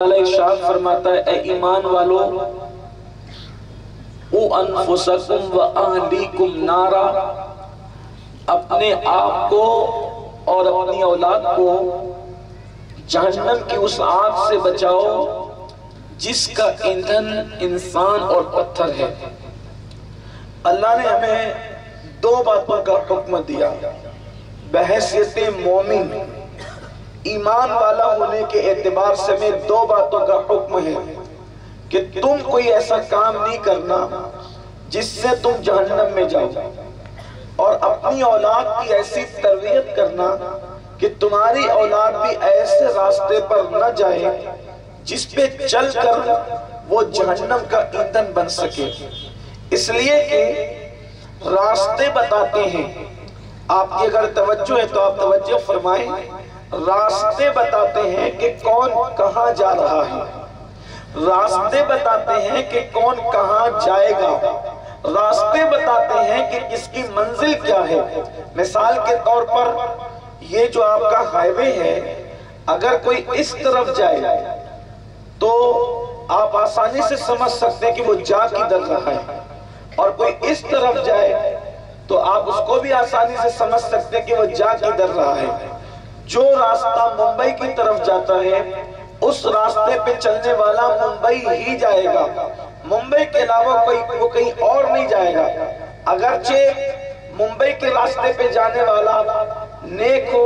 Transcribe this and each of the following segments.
इरशाद फरमाता है ईमान वालों अनफुसकुम व अहलीकुम नारा, अपने आप को और अपनी औलाद को जहन्नम की उस आग से बचाओ, जिसका ईंधन इंसान और पत्थर है। अल्लाह ने हमें दो बातों का हुक्म दिया। बहसियत मोमिन ईमान वाला होने के एतबार से में दो बातों का हुक्म है कि तुम कोई ऐसा काम नहीं करना जिससे तुम जहन्नम में जाओ। और अपनी औलाद की ऐसी तरबियत करना कि तुम्हारी औलाद भी ऐसे रास्ते पर न जाए जिस पे चलकर वो जहन्नम का ईंधन बन सके। इसलिए कि रास्ते बताते हैं। आपकी अगर तवज्जो है तो आप तवज्जो फरमाएँ। रास्ते बताते हैं कि कौन कहाँ जा रहा है। रास्ते बताते हैं कि कौन कहाँ जाएगा। रास्ते बताते हैं कि किसकी मंजिल क्या है। मिसाल के तौर पर, ये जो आपका हाईवे है, अगर कोई इस तरफ़ जाए तो आप आसानी से समझ सकते हैं कि वो जा किधर रहा है। और कोई इस तरफ़ जाए तो आप उसको भी आसानी से समझ सकते हैं कि वो जा किधर रहा है। जो रास्ता मुंबई की तरफ़ जाता है, उस रास्ते पे चलने वाला मुंबई ही जाएगा। मुंबई के अलावा कोई, वो कहीं और नहीं जाएगा। अगरचे मुंबई के रास्ते पे जाने वाला नेक हो,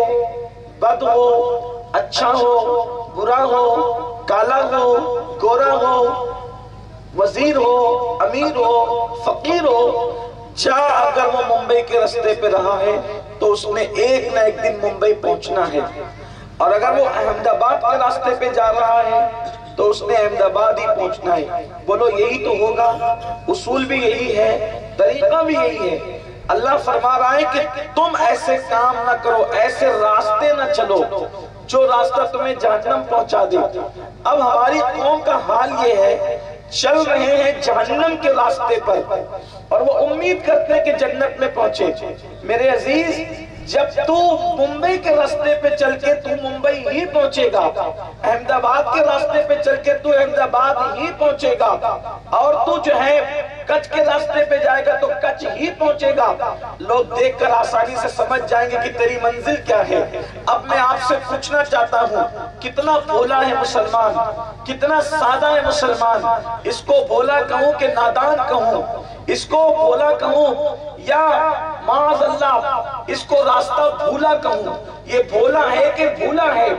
बद हो अच्छा हो, बुरा हो, काला हो, गोरा हो, वज़ीर हो, अमीर हो, फकीर हो जा अगर वो मुंबई के रास्ते पे रहा है तो उसने एक ना एक दिन मुंबई पहुँचना है। और अगर वो अहमदाबाद के रास्ते पे जा रहा है तो उसने अहमदाबाद ही पहुँचना है। बोलो, यही तो होगा। उसूल भी यही है, तरीका भी यही है। अल्लाह फरमा रहा है कि तुम ऐसे काम ना करो, ऐसे रास्ते ना चलो, जो रास्ता तुम्हें जहन्नम पहुँचा दे। अब हमारी कौम का हाल ये है चल रहे हैं जहन्नम के रास्ते पर। और वो उम्मीद करते हैं कि जन्नत में पहुँचे। मेरे अज़ीज़ जब तू मुंबई के रास्ते पे चल के तू मुंबई ही पहुंचेगा, अहमदाबाद के रास्ते पे चल के तू अहमदाबाद ही पहुंचेगा, और तू जो है कच्छ के रास्ते पे जाएगा तो कच्छ ही पहुंचेगा। लोग देखकर आसानी से समझ जाएँगे कि तेरी मंजिल क्या है। अब मैं आपसे पूछना चाहता हूँ, कितना भोला है मुसलमान? कितना सादा है मुसलमान? इसको भोला कहूँ के नादान कहूँ? इसको भोला कहूँ या माज अल्लाह इसको रास्ता भूला कहूँ। ये भोला है कि भूला है?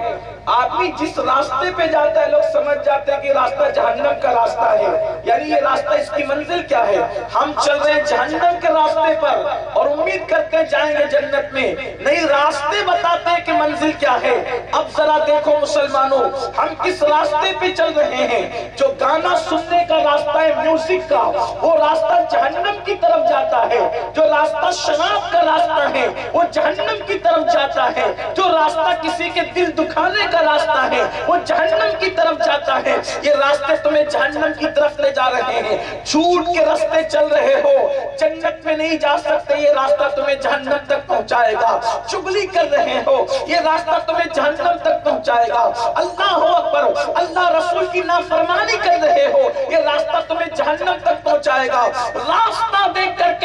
आदमी जिस रास्ते पे जाता है, लोग समझ जाते हैं कि रास्ता जहन्नम का रास्ता है। यानी ये रास्ता इसकी मंजिल क्या है? हम चल रहे हैं जहन्नम के रास्ते पर और उम्मीद करके जाएँगे जन्नत में। नहीं, रास्ते बताते हैं कि मंजिल क्या है। अब जरा देखो मुसलमानों, हम किस रास्ते पे चल रहे हैं? जो गाना सुनने का रास्ता है म्यूज़िक का, वो रास्ता जहन्नम की तरफ़ जाता है। जो रास्ता शराब का रास्ता है, वो जहन्नम की तरफ़ जाता है। जो रास्ता किसी के दिल दुखाने का रास्ता है, वो जहन्नम की तरफ़ जाता है। ये रास्ते तुम्हें जहन्नम की तरफ़ ले जा रहे हैं। झूठ के रास्ते चल रहे हो, जन्नत में नहीं जा सकते। ये रास्ता तुम्हें जहन्नम तक पहुंचाएगा। चुगली कर रहे हो, ये रास्ता तुम्हें जहन्नम तक पहुंचाएगा। अल्लाह हो अकबर, अल्लाह रसूल की नाफरमानी कर रहे हो, ये रास्ता तुम्हें जहन्नम तक पहुंचाएगा। रास्ता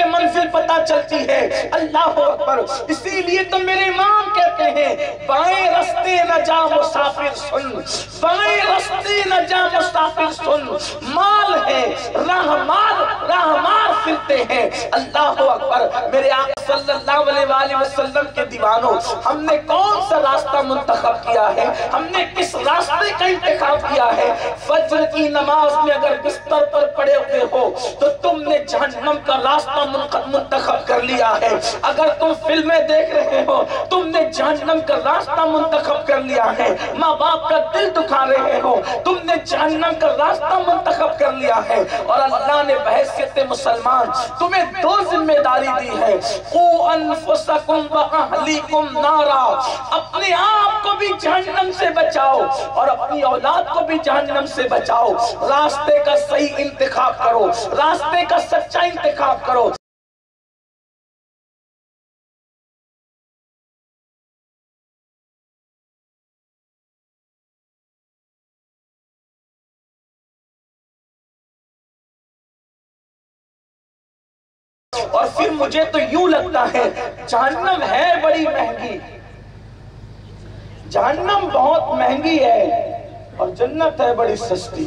मंजिल पता चलती है। अल्लाह पर इसीलिए तो मेरे इमाम कहते हैं, बाएँ रस्ते न जा मुसाफिर सुन। बाएँ रस्ते न जा मुसाफिर सुन। माल है, राह माल रहमार फिरते हैं। अल्लाह अकबर। मेरे आप वसल्लम के दीवानों, हमने कौन सा रास्ता मुंतखब किया है? हमने किस रास्ते का इंतखाब किया है? फज्र की नमाज़ में अगर बिस्तर पर पड़े हुए हो तो तुमने जहन्नम का रास्ता मुंतखब कर लिया है। अगर तुम फ़िल्में देख रहे हो, तुमने जहन्नम का रास्ता मुंतखब कर लिया है। माँ बाप का दिल दुखा रहे हो, तुमने जहन्नम का रास्ता मुंतखब कर लिया है। और अल्लाह ने बहसियत मुसलमान तुम्हें दो ज़िम्मेदारी दी है। नारा। अपने आप को भी जहन्नम से बचाओ और अपनी औलाद को भी जहन्नम से बचाओ। रास्ते का सही इंतखाब करो। रास्ते का सच्चा इंतखाब करो। और फिर मुझे तो यूँ लगता है, जहन्नम है बड़ी महँगी। जहन्नम बहुत महँगी है और जन्नत है बड़ी सस्ती।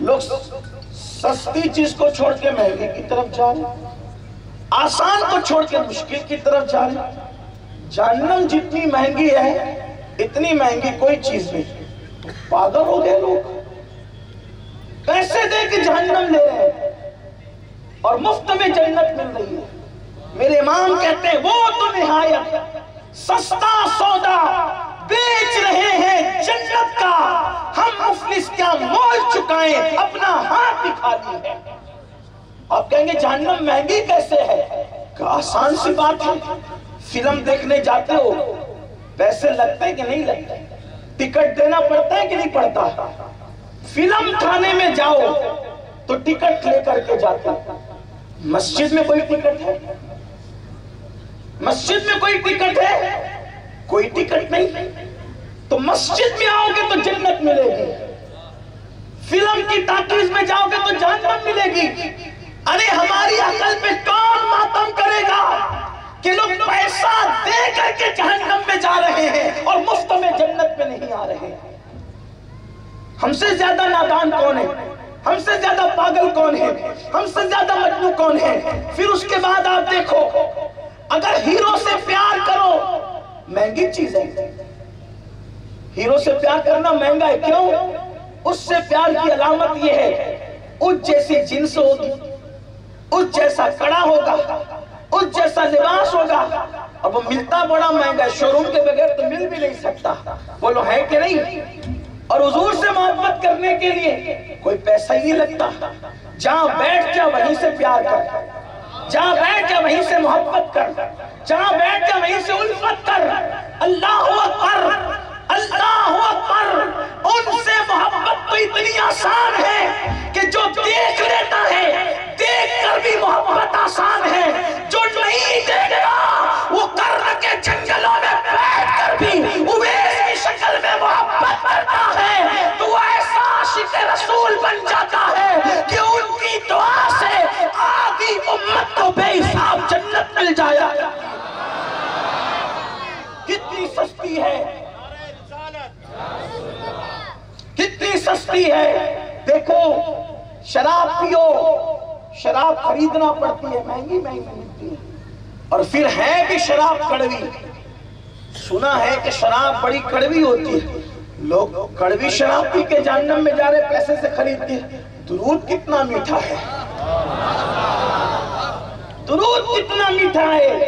लोग सस्ती चीज़ को छोड़ के महँगी की तरफ़ जा रहे आसान को छोड़ के मुश्किल की तरफ़ जा रहे जहन्नम जितनी महँगी है, इतनी महँगी कोई चीज़ नहीं। पागल हो गए लोग। पैसे दे के जहन्नम ले रहे हैं? और मुफ़्त में जन्नत मिल रही है। मेरे इमाम कहते हैं, वो तो निहायत सस्ता सौदा बेच रहे हैं जन्नत का। हम मुफलिस क्या मोल चुकाए, अपना हाथ दिखा है। आप कहेंगे, जहन्नम महँगी कैसे है? आसान सी बात है। फ़िल्म देखने जाते हो पैसे लगते हैं कि नहीं लगते टिकट देना पड़ता है कि नहीं पड़ता? फ़िल्म खाने में जाओ तो टिकट लेकर के जाते मस्जिद में कोई टिकट है? मस्जिद में कोई टिकट है? कोई टिकट नहीं। तो मस्जिद में आओगे तो जन्नत मिलेगी। फ़िल्म की टाकीज में जाओगे तो जन्नत मिलेगी। अरे हमारी अकल पे कौन मातम करेगा कि लोग पैसा दे करके जहन्नम में जा रहे हैं और मुफ़्त में जन्नत में नहीं आ रहे हमसे ज़्यादा नादान कौन है? हमसे ज़्यादा पागल कौन है? हमसे ज़्यादा मजनू कौन है? फिर उसके बाद आप देखो, अगर हीरो से प्यार करो, महँगी चीज़ है। हीरो से प्यार करना महँगा है, क्यों? उससे प्यार की अलामत यह है, उस जैसी जिन्स होगी, उस जैसा कड़ा होगा, उस जैसा लिबास होगा। अब मिलता बड़ा महँगा है शोरूम के बगैर तो मिल भी नहीं सकता। बोलो, है कि नहीं? और हजूर से मोहब्बत करने के लिए कोई पैसा ही नहीं लगता। जहाँ बैठ जा, वहीं से प्यार कर। जहाँ बैठ जा, वहीं से मोहब्बत कर। जहाँ बैठ जा, वहीं से उल्फत कर। अल्लाह अकबर अल्लाह अकबर। उनसे मोहब्बत तो इतनी आसान है कि जो देख लेता है, देख कर भी मोहब्बत आसान है। जो नहीं देखता सस्ती है। कितनी सस्ती है। देखो, शराब पियो, शराब खरीदना पड़ती है। महँगी महँगी मिलती है। और फिर है भी शराब कड़वी। सुना है कि शराब बड़ी कड़वी होती है। लोग कड़वी शराब पी के जानम में जा रहे, पैसे से खरीद के दुरूद कितना मीठा है। दुरूद कितना मीठा है।